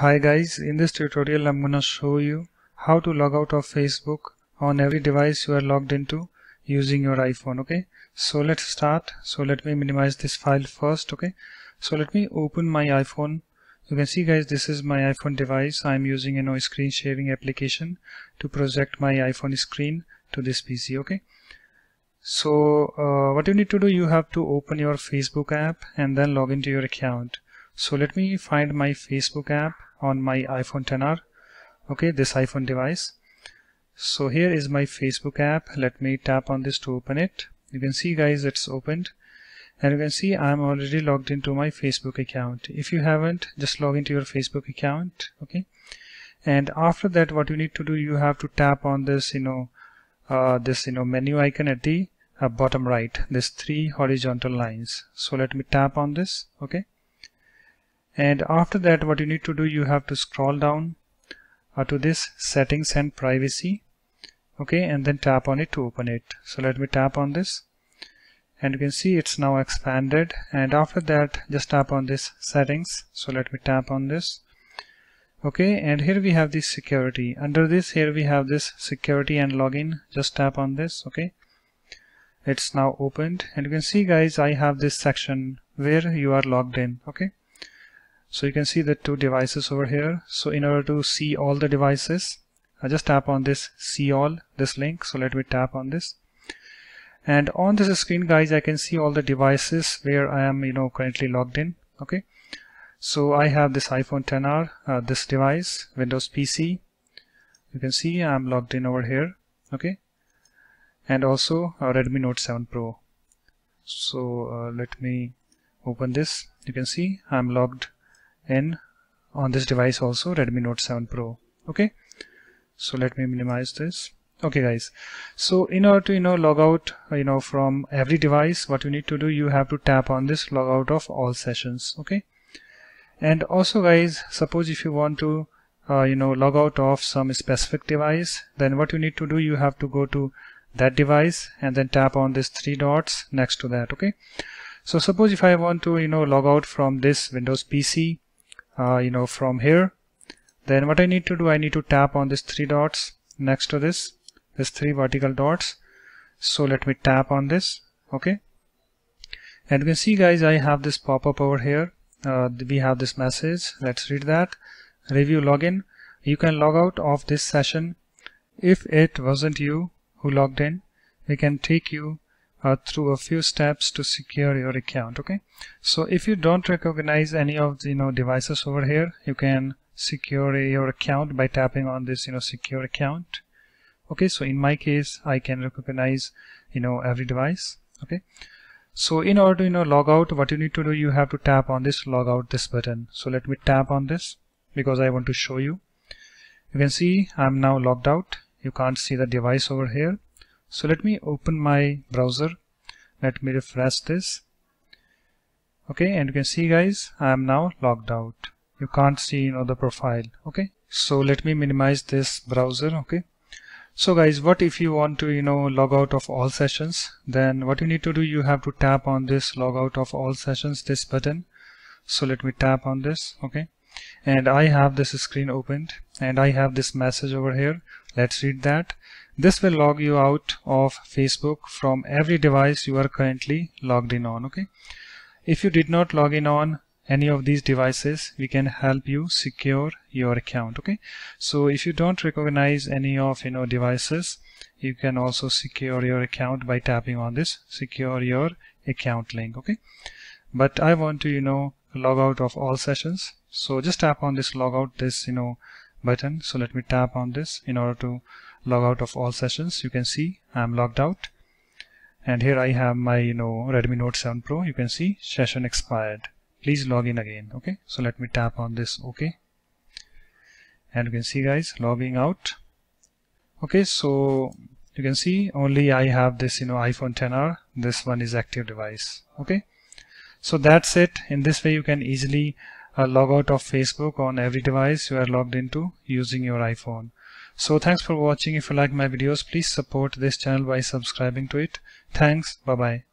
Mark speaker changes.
Speaker 1: Hi guys, in this tutorial I'm gonna show you how to log out of Facebook on every device you are logged into using your iPhone okay? So let's start. So let me minimize this file first okay? So let me open my iPhone. You can see guys this is my iPhone device. I'm using a you know, screen sharing application to project my iPhone screen to this PC okay? So uh, what you need to do you have to open your Facebook app and then log into your account. So let me find my Facebook app on my iPhone 10R okay this iPhone device. So here is my Facebook app. Let me tap on this to open it. You can see guys it's opened. And you can see I'm already logged into my Facebook account. If you haven't just log into your Facebook account okay? And after that what you need to do you have to tap on this you know uh, this you know menu icon at the uh, bottom right this three horizontal lines. So let me tap on this okay and after that what you need to do you have to scroll down uh, to this settings and privacy. Okay and then tap on it to open it. So let me tap on this. And you can see it's now expanded. And after that just tap on this settings. So let me tap on this. Okay and here we have this security. Under this here we have this security and login. Just tap on this okay? It's now opened. And you can see guys I have this section where you are logged in okay so you can see the two devices over here. So in order to see all the devices I just tap on this see all this link. So let me tap on this. And on this screen guys I can see all the devices where I am you know currently logged in. Okay. So I have this iPhone 10R uh, this device Windows PC you can see I'm logged in over here. Okay. And also uh, Redmi Note 7 Pro. So uh, let me open this. You can see I'm logged in on this device also Redmi Note 7 Pro. Okay? So let me minimize this. Okay guys. So in order to you know log out you know from every device what you need to do you have to tap on this log out of all sessions. Okay? And also guys suppose if you want to uh, you know log out of some specific device then what you need to do you have to go to that device and then tap on this three dots next to that. Okay? So suppose if I want to you know log out from this Windows PC uh, you know from here. Then what I need to do I need to tap on these three dots next to this this three vertical dots. So let me tap on this okay? And you can see guys I have this pop-up over here. Uh, we have this message. Let's read that. Review login. You can log out of this session. If it wasn't you who logged in we can take you uh, through a few steps to secure your account okay? So if you don't recognize any of the you know devices over here you can secure your account by tapping on this you know secure account okay? So in my case I can recognize you know every device okay? So in order to you know log out what you need to do you have to tap on this log out this button. So let me tap on this because I want to show you. You can see I'm now logged out. You can't see the device over here so let me open my browser. Let me refresh this. Okay and you can see guys I am now logged out. You can't see you know the profile. Okay so let me minimize this browser okay? So guys what if you want to you know log out of all sessions? Then what you need to do you have to tap on this log out of all sessions this button. So let me tap on this okay? And I have this screen opened and I have this message over here. Let's read that this will log you out of Facebook from every device you are currently logged in on okay? If you did not log in on any of these devices we can help you secure your account okay? So if you don't recognize any of you know devices you can also secure your account by tapping on this secure your account link okay? But I want to you know log out of all sessions. So just tap on this log out this you know button. So let me tap on this in order to log out of all sessions you can see I'm logged out. And here I have my you know Redmi Note 7 Pro you can see session expired. Please log in again okay? So let me tap on this okay? And you can see guys logging out. Okay so you can see only I have this you know iPhone 10R this one is active device okay? So that's it. In this way you can easily uh, log out of Facebook on every device you are logged into using your iPhone. So thanks for watching. If you like my videos, please support this channel by subscribing to it. Thanks. Bye bye.